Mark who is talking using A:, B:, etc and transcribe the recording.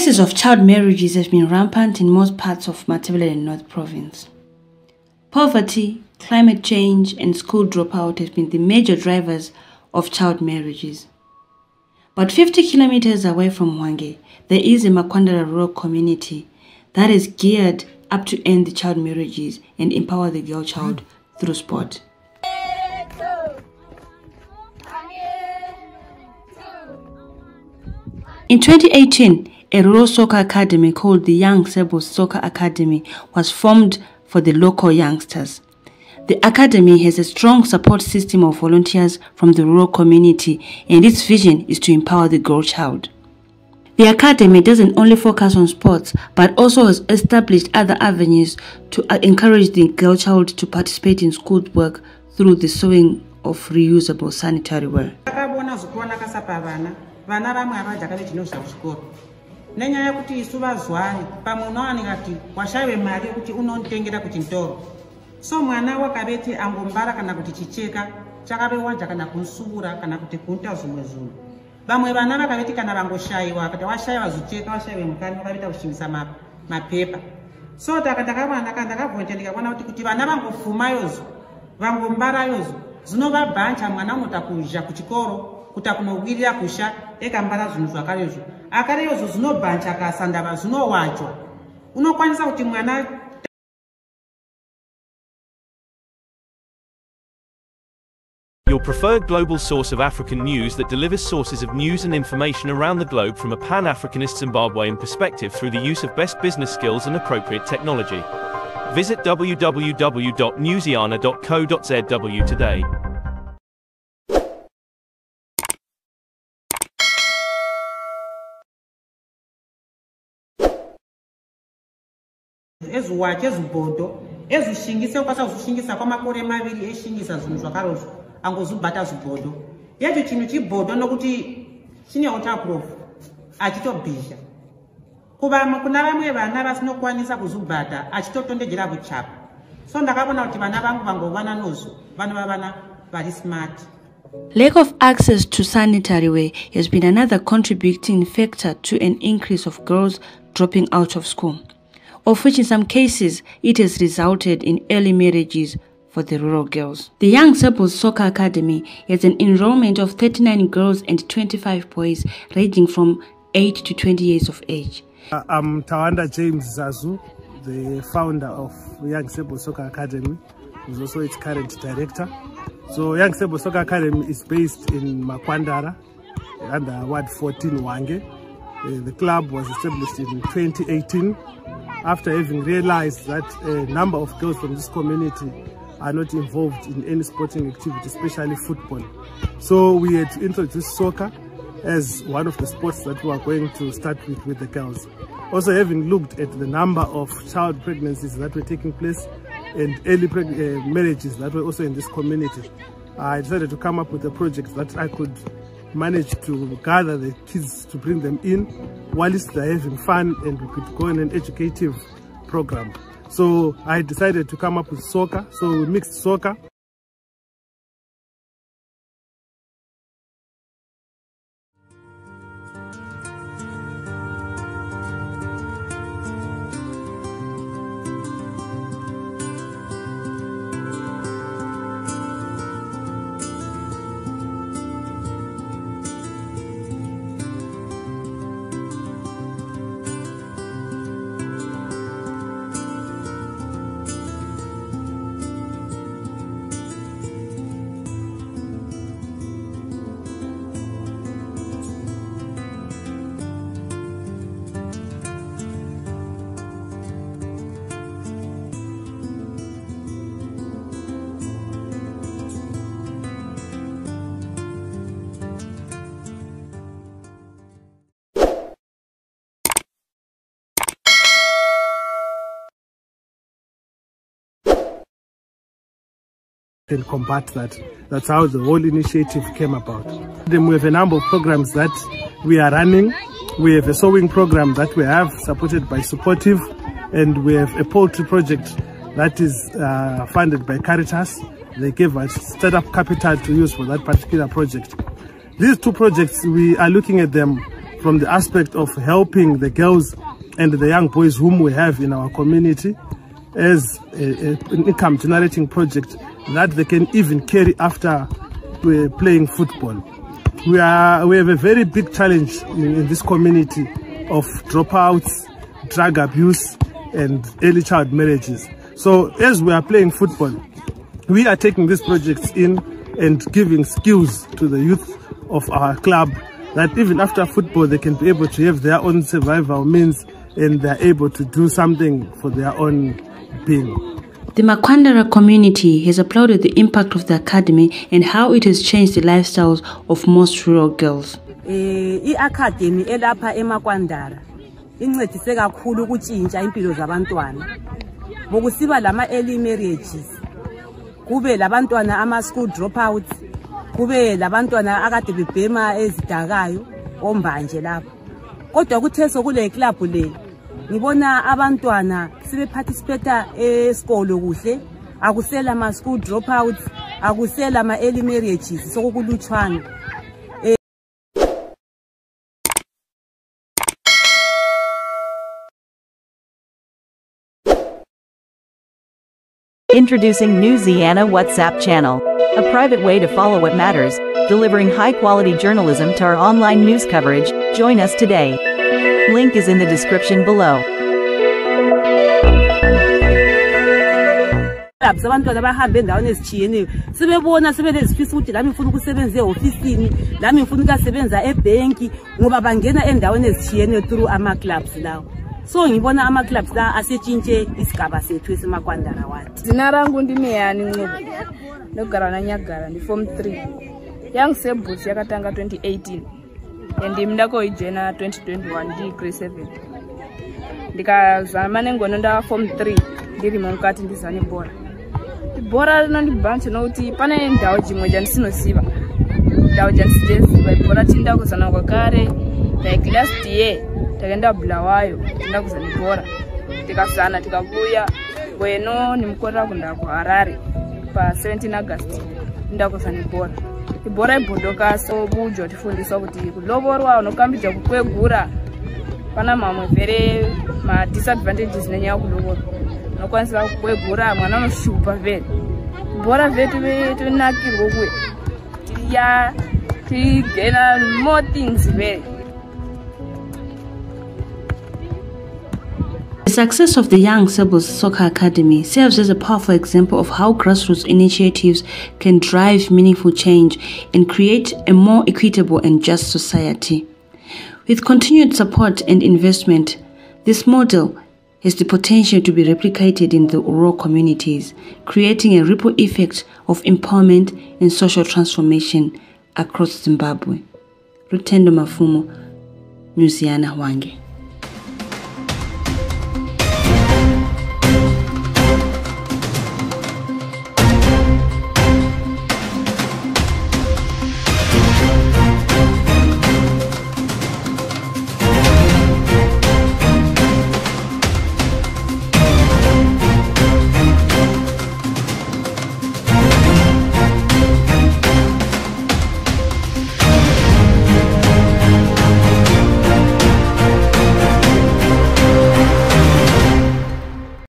A: Cases of child marriages have been rampant in most parts of Matabeleland North Province. Poverty, climate change, and school dropout have been the major drivers of child marriages. But 50 kilometers away from Hwange, there is a Makwandara rural community that is geared up to end the child marriages and empower the girl child through sport. In 2018, a rural soccer academy called the Young Sables Soccer Academy was formed for the local youngsters. The academy has a strong support system of volunteers from the rural community and its vision is to empower the girl child. The academy doesn't only focus on sports but also has established other avenues to uh, encourage the girl child to participate in schoolwork through the sewing of reusable sanitary wear.
B: Nenyaya yekuti isu vazwani pamwe unowanika kuti washayiwe mari yekuti unotengera kuchitoro. So mwana wakaveti angombara kana kuti chicheka chakave wanja kana kunsuvura kana kuti kuita zvimwe zvinhu vamwe vana vakaveti kana vangoshayiwa kuti washayiwa zvicheka washayiwe mukani vakavita kushingisa mapepa. So taka ndakawanaka ndakabvonja ndikaona kuti kuti vana vangofuma yozo vangombara yozo zinovabhancha mwana unota kuzha kuchikoro kuta kunowirira kusha ekambara zvinhu zvakarezvo akareyozvo zvinobhancha kasandava zvinowachwa unokwanisa kuti mwana
C: Your preferred global source of African news that delivers sources of news and information around the globe from a pan-Africanist Zimbabwean perspective through the use of best business skills and appropriate technology. Visit www.newziana.co.zw today.
B: Eziwachi ezibhodo ezishingise ukwanisa kuzvishingisa kwamakore maviri eshingisa zvinhu zvakarozvo angozvibhata zvibhodo yecho chinhu chibhodo nokuti chine utaprof achitobhisha kuna vamwe vana vasinokwanisa kuzvibhata achitotondejera vuchapa. So ndakaona kuti vana vangu vangovana nozvo vanova vana vari smart.
A: Lack of access to sanitary wear has been another contributing factor to an increase of girls dropping out of school of which in some cases it has resulted in early marriages for the rural girls. The Young Sebos Soccer Academy has an enrollment of 39 girls and 25 boys ranging from 8 to 20 years of age.
D: Uh, I'm Tawanda James Zazu, the founder of Young Sebo Soccer Academy, who's also its current director. So Young Sebo Soccer Academy is based in Makwandara, under Ward 14 Hwange. Uh, the club was established in 2018 after having realized that a number of girls from this community are not involved in any sporting activity, especially football. So we had to introduce soccer as one of the sports that we are going to start with with the girls. Also having looked at the number of child pregnancies that were taking place and early uh, marriages that were also in this community, I decided to come up with a project that I could managed to gather the kids to bring them in whilst they're having fun and we could go in an educative program. So I decided to come up with soccer. So we mixed soccer and combat that. That's how the whole initiative came about. Then we have a number of programs that we are running. We have a sewing program that we have supported by Supportive and we have a poultry project that is uh, funded by Caritas. They gave us startup capital to use for that particular project. These two projects, we are looking at them from the aspect of helping the girls and the young boys whom we have in our community as a, a, an income generating project that they can even carry after uh, playing football. We, are, we have a very big challenge in, in this community of dropouts, drug abuse, and early child marriages. So as we are playing football, we are taking these projects in and giving skills to the youth of our club that even after football they can be able to have their own survival means and they're able to do something for their own being.
A: The Makwandara community has applauded the impact of the academy and how it has changed the lifestyles of most rural girls.
E: eh i-academy elapha emakwandara incedise kakhulu ukutshintsha impilo zabantwana bokusiba lama-early marriages kube labantwana ama-school dropouts kube labantwana akade bebhema ezidakayo ombanje lapho kodwa kuthe sokule club le ngibona abantwana esikolo kuhle akusela ma-school dropouts akusela ma-early marriages sokukulutshwana
F: Introducing New Ziana WhatsApp channel, a private way to follow what matters, delivering high quality journalism to our online news coverage. Join us today. Link is in the description below.
E: labs abantwana bahambe endaweni ezitshiyeneyo. Sebebona sebelezifisa ukuthi lami ngifuna ukusebenza ehofisini lami ngifuna ukuyasebenza ebhenki ngoba bangena endaweni ezitshiyeneyo through ama-clubs lawo. So ngibona ama-clubs la asetshintshe isigaba sethu esemakwandara wati
G: zina rangu ndimeyani ncubo ndogara nanyagara ndiform 3 young sebus yakatanga 2018 and ndakoijoina 2021 ndigrade 7 ndikazama nengono ndava form 3 ndirimo mukati ndizane bhora bhora rinondibhancha nokuti pane ndau chimwe chandisinoziva ndau chandisijeziva bhora tinda kuzana kwakare like last year takaenda bulawayo tinda kuzana bhora tikazana tikavuya weno nimukorera kunda kuharare pa17 august ndakuzana bhora ibhora ibhodoka so bujo tifundiswa kuti kulovorwa unokambidza kukwegura. Pana mamwe vere madisadvantages nenyaya yekulovorwa unokwanisira kukwegura mwana unoshupa vere bhora vere tonakirwa kuye tiya tigena more things vere
A: The success of the Young Sables Soccer Academy serves as a powerful example of how grassroots initiatives can drive meaningful change and create a more equitable and just society. With continued support and investment, this model has the potential to be replicated in the rural communities, creating a ripple effect of empowerment and social transformation across Zimbabwe. Rutendo Mafumo, Nuziana Hwange.